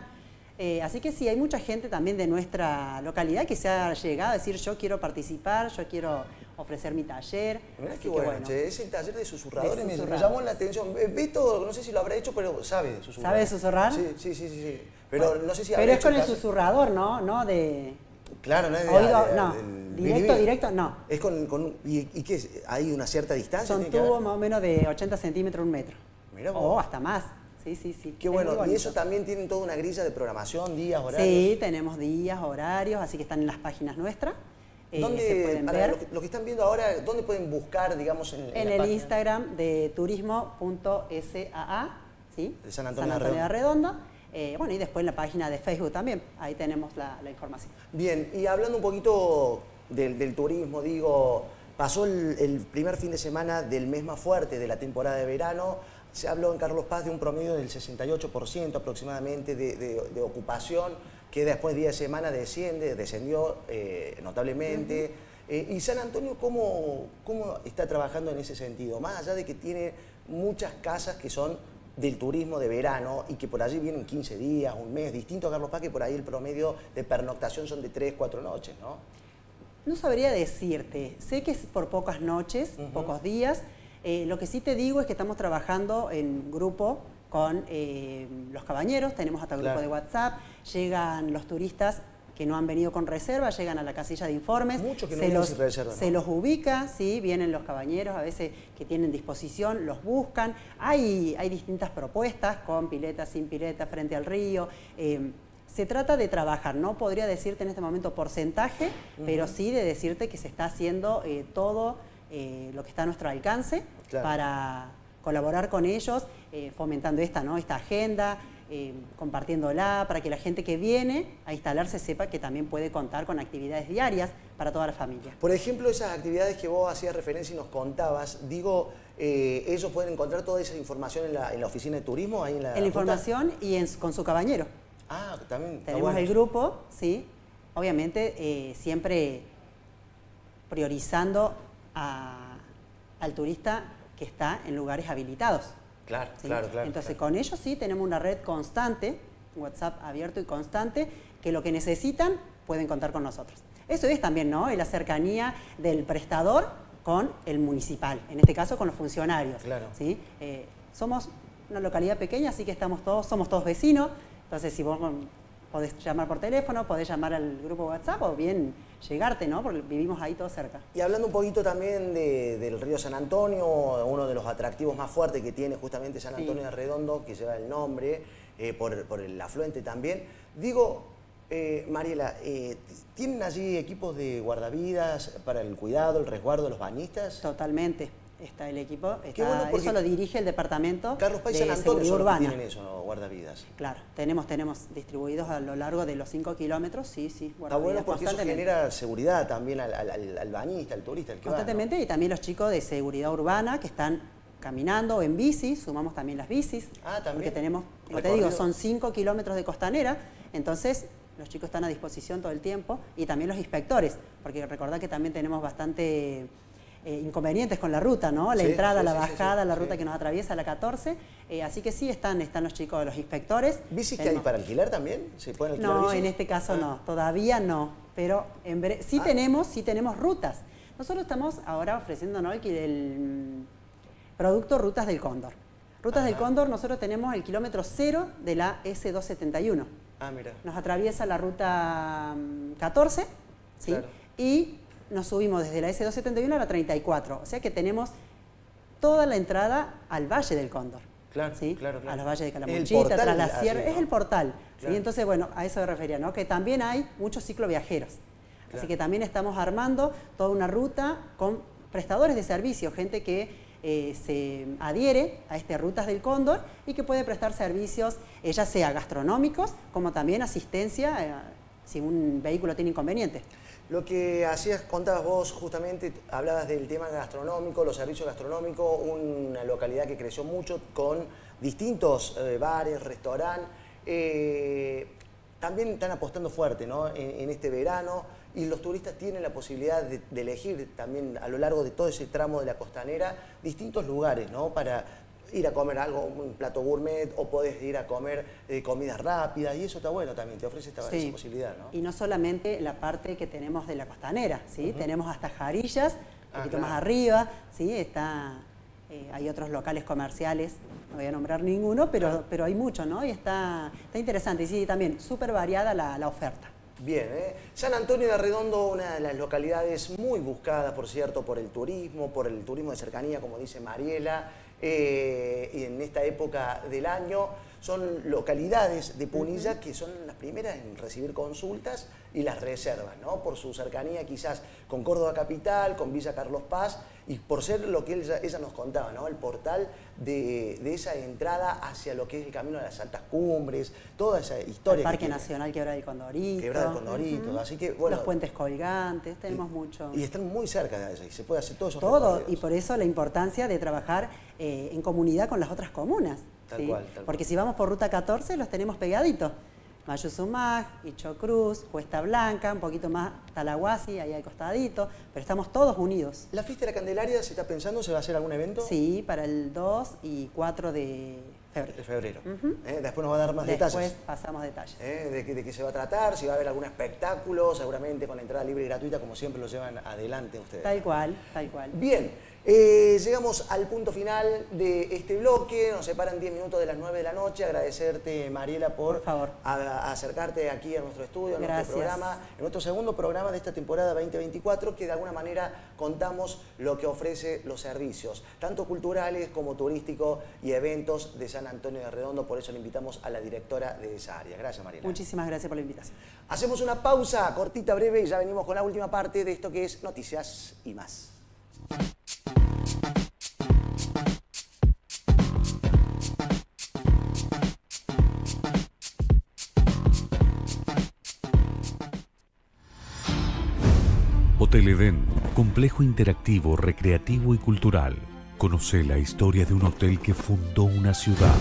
Eh, así que sí, hay mucha gente también de nuestra localidad que se ha llegado a decir yo quiero participar, yo quiero ofrecer mi taller. Mirá Así qué que bueno, che, ese taller de susurradores, De me- llamó la atención. Beto, no sé si lo habrá hecho, pero sabe susurrar. ¿Sabe susurrar? Sí, sí, sí, sí. sí. Pero Bueno, no sé si Pero es hecho con el susurrador, ¿no? No de... Claro, no es de- no. del Directo, directo, no. Es con, con ¿y, y qué es? ¿Hay una cierta distancia? Son tubos más o menos de 80 centímetros, un metro. Vos. O hasta más. Sí, sí, sí. Qué Es bueno. Y eso también tienen toda una grilla de programación, días, horarios. Sí, tenemos días, horarios, así que están en las páginas nuestras. Eh, ¿Dónde, para ver Lo que, están viendo ahora, ¿dónde pueden buscar, digamos, en, en en el página? Instagram de turismo.saa, ¿sí? De San Antonio de de Redondo. Eh, bueno, y después en la página de Facebook también. Ahí tenemos la, la información. Bien, y hablando un poquito del, del turismo, digo, pasó el, el primer fin de semana del mes más fuerte de la temporada de verano. Se habló en Carlos Paz de un promedio del 68% aproximadamente de, de- de ocupación, que después día de semana desciende, descendió eh, notablemente. Eh, ¿Y San Antonio cómo, cómo está trabajando en ese sentido? Más allá de que tiene muchas casas que son del turismo de verano y que por allí vienen 15 días, un mes, distinto a Carlos Paz, que por ahí el promedio de pernoctación son de 3, 4 noches, ¿no? No sabría decirte. Sé que es por pocas noches, pocos días. Eh, lo que sí te digo es que estamos trabajando en grupo con eh, los cabañeros, tenemos hasta grupo Claro. de WhatsApp, llegan los turistas que no han venido con reserva, llegan a la casilla de informes, Muchos que no se, los, sin reserva, ¿no? se los ubica, ¿sí? vienen los cabañeros a veces que tienen disposición, los buscan. Hay, hay distintas propuestas con pileta, sin pileta, frente al río. eh, se trata de trabajar, no podría decirte en este momento porcentaje, pero sí de decirte que se está haciendo eh, todo eh, lo que está a nuestro alcance Claro. para colaborar con ellos, eh, fomentando esta, ¿no? esta agenda, eh, compartiéndola, para que la gente que viene a instalarse sepa que también puede contar con actividades diarias para toda la familia. Por ejemplo, esas actividades que vos hacías referencia y nos contabas, digo, eh, ellos pueden encontrar toda esa información en la, en la oficina de turismo, ahí en la... En la información y en con su cabañero. Ah, también. Tenemos bueno. el grupo, ¿sí? Obviamente eh, siempre priorizando a- al turista que está en lugares habilitados. Claro, ¿sí? claro, claro. Entonces, claro. con ellos sí tenemos una red constante, WhatsApp abierto y constante, que lo que necesitan pueden contar con nosotros. Eso es también, ¿no? La cercanía del prestador con el municipal, en este caso con los funcionarios. Claro. ¿sí? Eh, somos una localidad pequeña, así que estamos todos, somos todos vecinos. Entonces, si vos mm, podés llamar por teléfono, podés llamar al grupo WhatsApp o bien llegarte, ¿no? Porque vivimos ahí todos cerca. Y hablando un poquito también de- del río San Antonio, uno de los atractivos más fuertes que tiene justamente San Sí. Antonio de Redondo, que lleva el nombre eh, por, por el afluente también. Digo, eh, Mariela, eh, ¿tienen allí equipos de guardavidas para el cuidado, el resguardo de los bañistas? Totalmente. Está el equipo. Qué está- bueno eso lo dirige el departamento Carlos Paz y de Seguridad Urbana. tienen eso, ¿no? guardavidas. Claro, tenemos, tenemos distribuidos a lo largo de los 5 kilómetros, sí, sí. Está bueno porque eso genera seguridad también al, al- al- al bañista, al turista, al que va, ¿no? Constantemente y también los chicos de seguridad urbana que están caminando o en bici, sumamos también las bicis. Ah, también. Porque tenemos, como te digo, son 5 kilómetros de costanera, entonces los chicos están a disposición todo el tiempo y también los inspectores, porque recordad que también tenemos bastante eh, inconvenientes con la ruta, ¿no? La Sí, entrada, sí, la bajada, sí, la ruta que nos atraviesa, la 14, eh, así que sí están, están los chicos de los inspectores. ¿Bicis que hay para alquilar también? ¿Se pueden alquilar no, bicis? en este caso Ah. no, todavía no, pero en bre- sí Ah. tenemos, sí tenemos rutas. Nosotros estamos ahora ofreciendo ¿no? el, mm, producto Rutas del Cóndor. Rutas del Cóndor, nosotros tenemos el kilómetro cero de la S271. Ah, mira. Nos atraviesa la ruta mm, 14, ¿sí? Claro. Y nos subimos desde la S271 a la 34. O sea que tenemos toda la entrada al Valle del Cóndor. Claro, ¿sí? claro, claro. A los valles de Calamuchita, tras la sierra. Es el portal. ¿sí? Claro. Entonces, bueno, a eso me refería, ¿no? Que también hay muchos cicloviajeros. Claro. Así que también estamos armando toda una ruta con prestadores de servicios, gente que eh, se adhiere a estas rutas del cóndor y que puede prestar servicios, eh, ya sea gastronómicos, como también asistencia eh, si un vehículo tiene inconveniente. Lo que hacías, contabas vos justamente, hablabas del tema gastronómico, los servicios gastronómicos, una localidad que creció mucho con distintos eh, bares, restaurantes. eh, también están apostando fuerte ¿no? en, este verano y los turistas tienen la posibilidad de, de elegir también a lo largo de todo ese tramo de la costanera distintos lugares ¿no? para ir a comer algo, un plato gourmet o podés ir a comer eh, comidas rápidas y eso está bueno también, te ofrece esta, Sí. esa posibilidad. ¿no? Y no solamente la parte que tenemos de la costanera, ¿sí? Tenemos hasta Jarillas, un Ah, poquito claro. más arriba, ¿sí? Está, eh, hay otros locales comerciales, no voy a nombrar ninguno, pero, pero hay mucho, ¿no? Y está, está interesante. Y sí, también súper variada la, la oferta. Bien, ¿eh? San Antonio de Redondo, una de las localidades muy buscadas, por cierto, por el turismo, por el turismo de cercanía, como dice Mariela, eh, en esta época del año. Son localidades de Punilla que son las primeras en recibir consultas y las reservas, ¿no? Por su cercanía quizás con Córdoba Capital, con Villa Carlos Paz, y por ser lo que ella, ella nos contaba, ¿no? El portal de, de esa entrada hacia lo que es el camino de las altas cumbres, toda esa historia. El que Parque. Nacional Quebrada del Condorito. Quebrada del Condorito, Ujú. así que, bueno. Los puentes colgantes, tenemos mucho. Y están muy cerca de allá y se puede hacer todo eso. Todo, y por eso la importancia de trabajar eh, en comunidad con las otras comunas. Tal ¿sí? cual, tal cual. Porque si vamos por ruta 14, los tenemos pegaditos. Mayuzumag, Icho Cruz, Cuesta Blanca, un poquito más Talahuasi, ahí al costadito, pero estamos todos unidos. ¿La fiesta de la Candelaria se está pensando, se va a hacer algún evento? Sí, para el 2 y 4 de febrero. De febrero. ¿Eh? Después nos va a dar más Después detalles. pasamos detalles. ¿eh? De, qué, de qué se va a tratar, si va a haber algún espectáculo, seguramente con entrada libre y gratuita, como siempre lo llevan adelante ustedes. Tal cual, tal cual. Bien, eh, llegamos al punto final de este bloque, nos separan 10 minutos de las 9 de la noche, agradecerte Mariela por, Por favor. a- a acercarte aquí a nuestro estudio, a nuestro programa, en nuestro segundo programa de esta temporada 2024, que de alguna manera contamos lo que ofrece los servicios, tanto culturales como turísticos y eventos de San Antonio de Redondo, por eso le invitamos a la directora de esa área. Gracias Mariela. Muchísimas gracias por la invitación. Hacemos una pausa cortita, breve, y ya venimos con la última parte de esto que es Noticias y más. Hotel Edén, complejo interactivo, recreativo y cultural. Conoce la historia de un hotel que fundó una ciudad.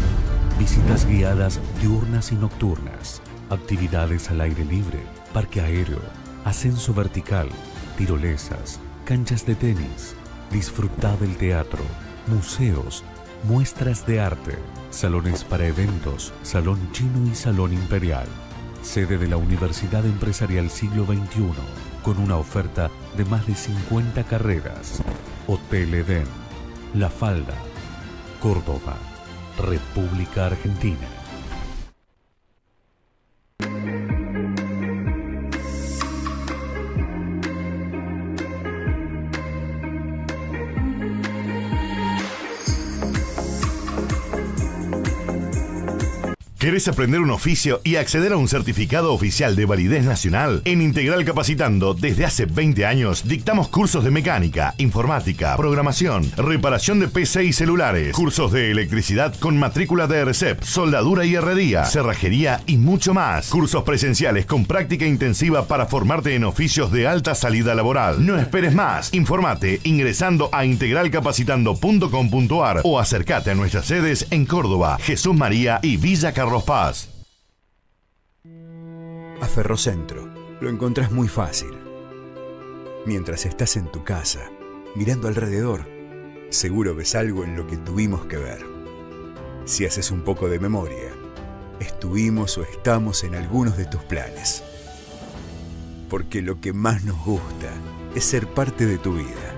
Visitas guiadas diurnas y nocturnas. Actividades al aire libre, parque aéreo, ascenso vertical, tirolesas, canchas de tenis. Disfruta del teatro, museos, muestras de arte, salones para eventos, salón chino y salón imperial. Sede de la Universidad Empresarial Siglo XXI, con una oferta de más de 50 carreras. Hotel Edén, La Falda, Córdoba, República Argentina. ¿Querés aprender un oficio y acceder a un certificado oficial de validez nacional? En Integral Capacitando, desde hace 20 años, dictamos cursos de mecánica, informática, programación, reparación de PC y celulares, cursos de electricidad con matrícula de RCEP, soldadura y herrería, cerrajería y mucho más. Cursos presenciales con práctica intensiva para formarte en oficios de alta salida laboral. No esperes más. Informate ingresando a integralcapacitando.com.ar o acércate a nuestras sedes en Córdoba, Jesús María y Villa Carlos Paz. A Ferrocentro lo encontrás muy fácil. Mientras estás en tu casa, mirando alrededor, seguro ves algo en lo que tuvimos que ver. Si haces un poco de memoria, estuvimos o estamos en algunos de tus planes. Porque lo que más nos gusta es ser parte de tu vida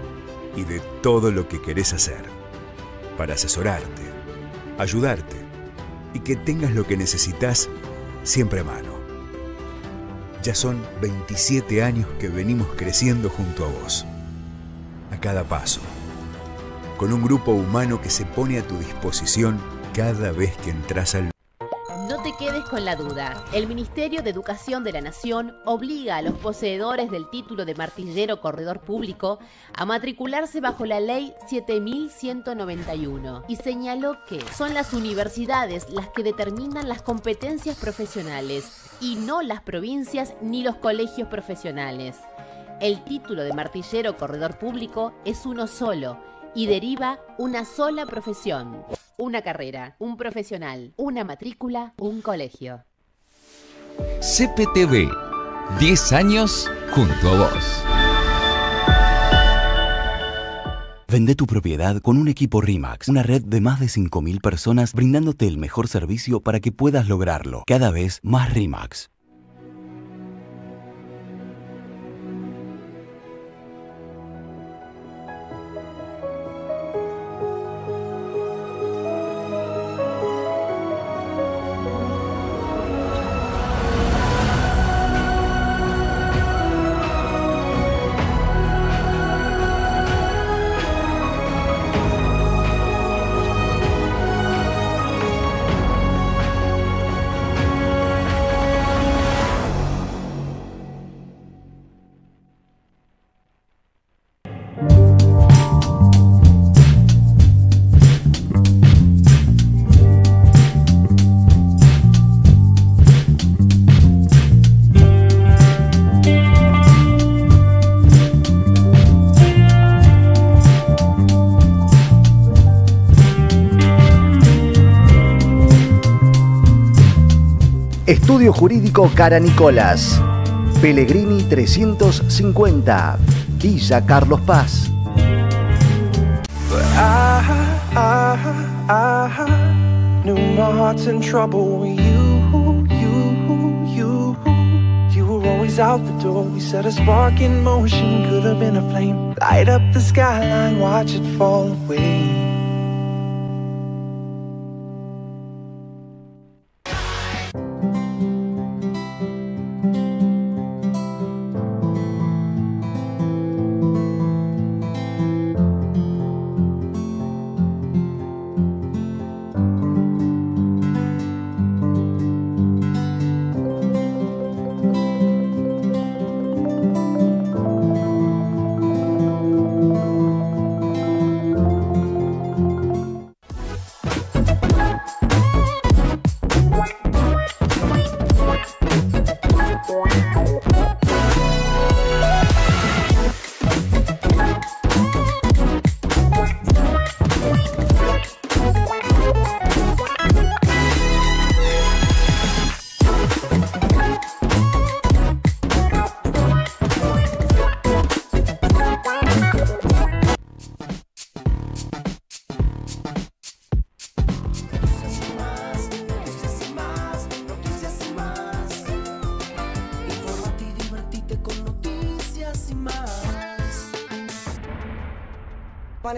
y de todo lo que querés hacer. Para asesorarte, ayudarte y que tengas lo que necesitas siempre a mano. Ya son 27 años que venimos creciendo junto a vos. A cada paso. Con un grupo humano que se pone a tu disposición cada vez que entras al te quedes con la duda. El Ministerio de Educación de la Nación obliga a los poseedores del título de martillero corredor público a matricularse bajo la ley 7191 y señaló que son las universidades las que determinan las competencias profesionales y no las provincias ni los colegios profesionales. El título de martillero corredor público es uno solo y deriva una sola profesión, una carrera, un profesional, una matrícula, un colegio. CPTV, 10 años junto a vos. Vende tu propiedad con un equipo RIMAX, una red de más de 5.000 personas brindándote el mejor servicio para que puedas lograrlo. Cada vez más RIMAX. Estudio Jurídico Cara Nicolás. Pellegrini 350. Villa Carlos Paz. Out the door. We set a spark in motion, could have been a flame. Light up the skyline, watch it fall away.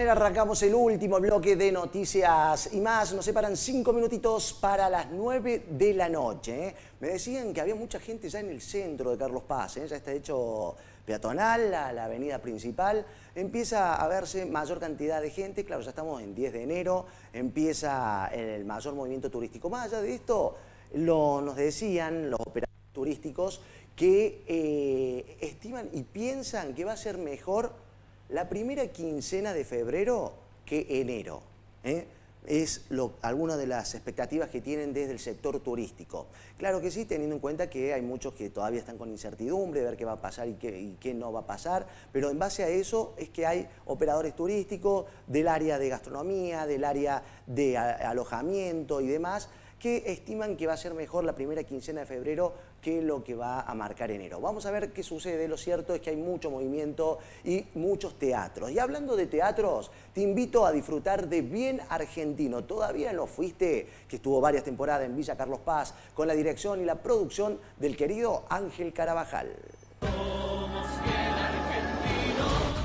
Arrancamos el último bloque de noticias y más. Nos separan cinco minutitos para las nueve de la noche. ¿eh? Me decían que había mucha gente ya en el centro de Carlos Paz. ¿eh? Ya está hecho peatonal, la, la avenida principal. Empieza a verse mayor cantidad de gente. Claro, ya estamos en 10 de enero. Empieza el mayor movimiento turístico. Más allá de esto, lo, nos decían los operadores turísticos que eh, estiman y piensan que va a ser mejor la primera quincena de febrero que enero. ¿eh? es alguna de las expectativas que tienen desde el sector turístico. Claro que sí, teniendo en cuenta que hay muchos que todavía están con incertidumbre de ver qué va a pasar y qué no va a pasar, pero en base a eso es que hay operadores turísticos del área de gastronomía, del área de alojamiento y demás, que estiman que va a ser mejor la primera quincena de febrero que lo que va a marcar enero. Vamos a ver qué sucede. Lo cierto es que hay mucho movimiento y muchos teatros. Y hablando de teatros, te invito a disfrutar de Bien Argentino. Todavía no fuiste, que estuvo varias temporadas en Villa Carlos Paz, con la dirección y la producción del querido Ángel Carabajal.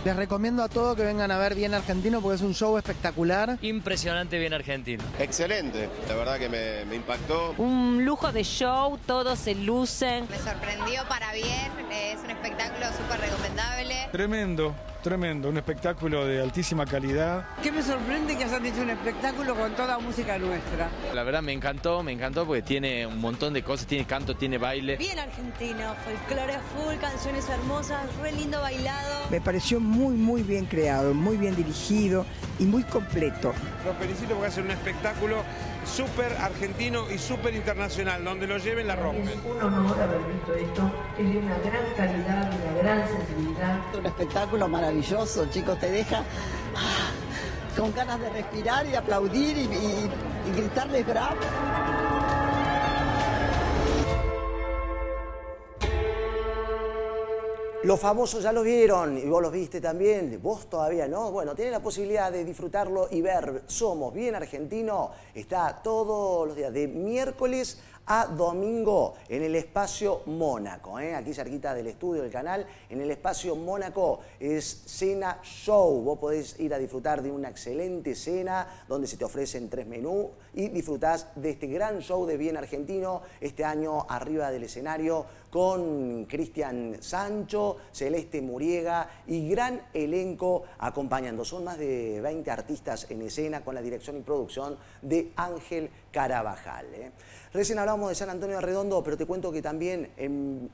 Les recomiendo a todos que vengan a ver Bien Argentino porque es un show espectacular. Impresionante Bien Argentino. Excelente, la verdad que me, impactó. Un lujo de show, todos se lucen. Me sorprendió para bien, es un espectáculo súper recomendable. Tremendo, tremendo, un espectáculo de altísima calidad. ¿Qué me sorprende que hayan hecho un espectáculo con toda música nuestra? La verdad me encantó, me encantó porque tiene un montón de cosas, tiene canto, tiene baile. Bien argentino, folclore full, canciones hermosas, re lindo bailado. Me pareció muy, muy bien creado, muy bien dirigido y muy completo. Los felicito porque hacen un espectáculo súper argentino y súper internacional, donde lo lleven la rompen. Es un honor haber visto esto, es de una gran calidad, una gran sensibilidad. Un espectáculo maravilloso, chicos, te deja ah, con ganas de respirar y aplaudir y, y, y gritarles bravo. Los famosos ya lo vieron y vos los viste también, vos todavía no. Bueno, tienen la posibilidad de disfrutarlo y ver Somos Bien Argentino. Está todos los días de miércoles a domingo en el espacio Mónaco, ¿eh? aquí cerquita del estudio del canal, en el espacio Mónaco es cena show, vos podés ir a disfrutar de una excelente cena donde se te ofrecen tres menús y disfrutás de este gran show de bien argentino, este año arriba del escenario con Cristian Sancho, Celeste Muriega y gran elenco acompañando. Son más de 20 artistas en escena con la dirección y producción de Ángel Carabajal. ¿eh? Recién hablábamos de San Antonio de Redondo, pero te cuento que también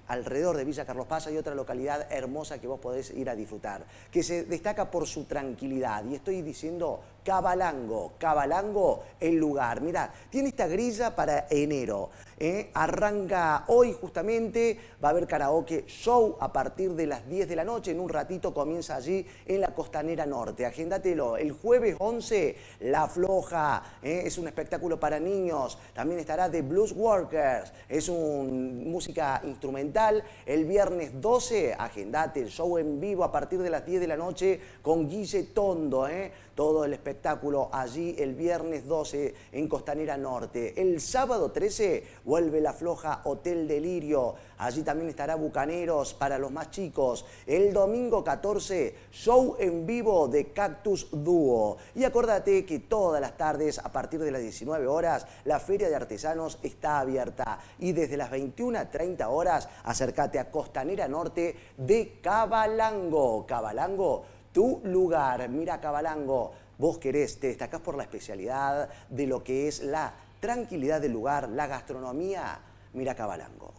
alrededor de Villa Carlos Paz hay otra localidad hermosa que vos podés ir a disfrutar, que se destaca por su tranquilidad. Y estoy diciendo Cabalango, Cabalango, el lugar. Mira, tiene esta grilla para enero. ¿eh? Arranca hoy justamente, va a haber karaoke show a partir de las 10 de la noche. En un ratito comienza allí en la Costanera Norte. Agéndatelo. El jueves 11, La Floja. ¿eh? Es un espectáculo para niños. También estará The Blues Workers. Es una música instrumental. El viernes 12, agendate el show en vivo a partir de las 10 de la noche con Guille Tondo. ¿eh? Todo el espectáculo allí el viernes 12 en Costanera Norte. El sábado 13 vuelve la floja Hotel Delirio. Allí también estará Bucaneros para los más chicos. El domingo 14, show en vivo de Cactus Dúo. Y acuérdate que todas las tardes, a partir de las 19 horas, la Feria de Artesanos está abierta. Y desde las 21 a 30 horas, acércate a Costanera Norte de Cabalango. Cabalango tu lugar. Mira, Cabalango, vos querés, te destacás por la especialidad de lo que es la tranquilidad del lugar, la gastronomía. Mira, Cabalango.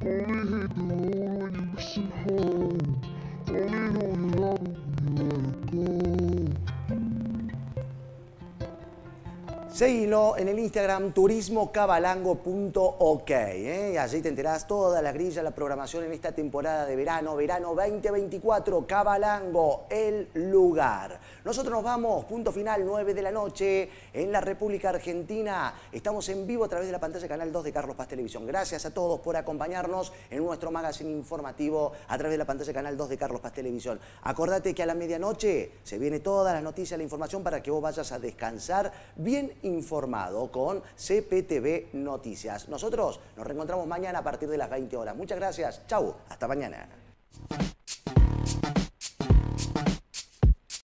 Hit the road when you listen home. Only know you love you let it go. Seguilo en el Instagram turismocabalango.ok. ¿eh? Allí te enterás toda la grilla, la programación en esta temporada de verano, verano 2024, Cabalango, el lugar. Nosotros nos vamos, punto final, 9 de la noche, en la República Argentina. Estamos en vivo a través de la pantalla Canal 2 de Carlos Paz Televisión. Gracias a todos por acompañarnos en nuestro magazine informativo a través de la pantalla Canal 2 de Carlos Paz Televisión. Acordate que a la medianoche se viene toda la noticia, la información para que vos vayas a descansar bien informado con CPTV Noticias. Nosotros nos reencontramos mañana a partir de las 20 horas. Muchas gracias. Chau. Hasta mañana.